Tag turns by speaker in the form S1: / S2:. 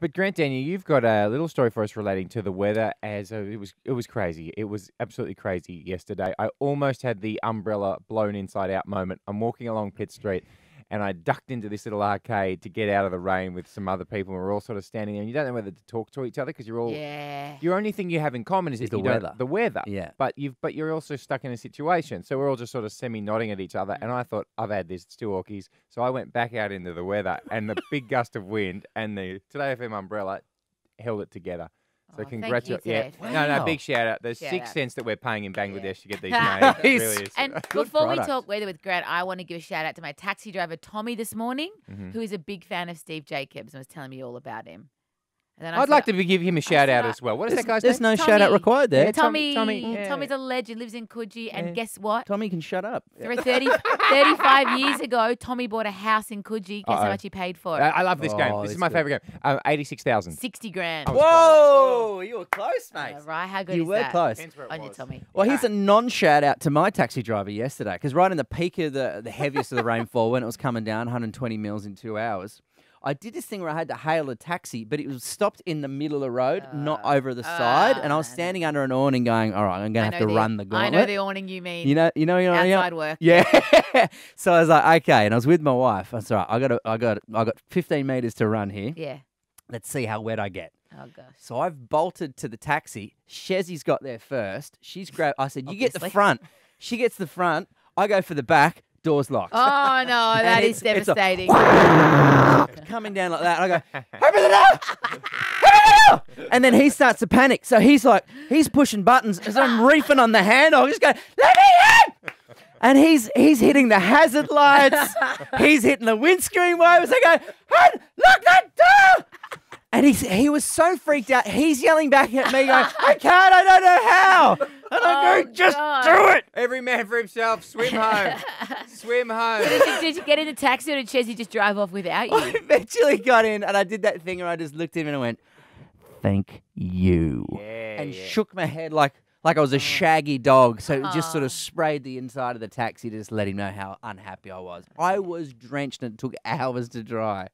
S1: But Grant Denyer, you've got a little story for us relating to the weather. As a, it was, it was crazy. It was absolutely crazy yesterday. I almost had the umbrella blown inside out moment. I'm walking along Pitt Street, and I ducked into this little arcade to get out of the rain with some other people. And we're all sort of standing there, and you don't know whether to talk to each other because you're all.
S2: Yeah.
S1: Your only thing you have in common is,
S3: Is the weather.
S1: The weather.
S3: Yeah.
S1: But you've but you're also stuck in a situation. So we're all just sort of semi nodding at each other. Mm. And I thought, I've had this, it's two Orkies. So I went back out into the weather and the big gust of wind and the 2DayFM umbrella held it together. So
S2: Oh,
S1: congratulations. Yeah.
S2: Today
S1: No, no, big shout out. There's
S2: Shout
S1: six
S2: out.
S1: cents that we're paying in Bangladesh to get these
S2: Nice.
S1: made. Really is.
S2: And
S3: Good
S2: before we talk weather with Grant, I want to give a shout out to my taxi driver Tommy this morning,
S1: Mhm.
S2: who is a big fan of Steve Jacobs and was telling me all about him. And then I
S1: I'd
S2: said,
S1: like to be- give him a shout out
S2: said
S1: as well. What is
S3: There's,
S1: that guy's
S3: there's
S1: name?
S3: no shout out required there.
S1: Yeah,
S2: Tommy,
S1: Tommy- Tommy, yeah.
S2: Tommy's a legend, lives in Coogee, and
S1: Yeah.
S2: guess what?
S3: Tommy can shut up.
S2: There are 30, 35 years ago, Tommy bought a house in Coogee. Guess
S1: Uh-oh.
S2: how much he paid for it?
S1: I I love this game.
S3: Oh,
S1: This is
S3: that's
S1: my
S3: good.
S1: favorite game. Uh, 86,000.
S2: 60 grand.
S3: Whoa, you were close, mate.
S2: Uh, right? How good
S3: You
S2: is
S3: were
S2: that?
S3: close.
S1: Hence where it
S2: On you,
S1: was.
S2: Tommy.
S3: Well, here's a non shout out to my taxi driver yesterday because right in the peak of the, the heaviest of the rainfall, when it was coming down 120 mils in two hours, I did this thing where I had to hail a taxi, but it was stopped in the middle of the road, not
S2: Uh,
S3: over the side. And I was standing under an awning going, all right, I'm going to have to
S2: know
S3: run the
S2: I know the awning you mean.
S3: you know, you know, you know, you know-
S2: outside work.
S3: Yeah. so I was like, okay. And I was with my wife. All right, I got, I got, I got 15 meters to run here.
S2: Yeah.
S3: Let's see how wet I get.
S2: Oh gosh.
S3: So I've bolted to the taxi. Chezzy's got there first. She's grabbed. I said, "You get the front." She gets the front. I go for the back. Doors locked.
S2: Oh no, that is
S3: it's- it's a-
S2: devastating.
S3: Coming down like that. And I go, "Open the door! Open the door!" And then he starts to panic. So he's like, he's pushing buttons as I'm reefing on the handle. I'm just going, "Let me in!" And he's he's hitting the hazard lights. he's hitting the windscreen wipers. I go, "Hun, lock that door!" And he's, he was so freaked out. He's yelling back at me, going, I can't, I don't know how. And I
S2: Oh,
S3: go, just
S2: God.
S3: do it.
S1: Every man for himself. Swim home. Swim home.
S2: did, you, did you get in the taxi or did Chezzy just drive off without
S3: I
S2: you?
S3: eventually got in and I did that thing where I just looked at him and I went, thank you.
S1: Yeah,
S3: and
S1: yeah.
S3: shook my head like like I was a oh. shaggy dog. So it just sort of sprayed the inside of the taxi to just let him know how unhappy I was. I was drenched and it took hours to dry.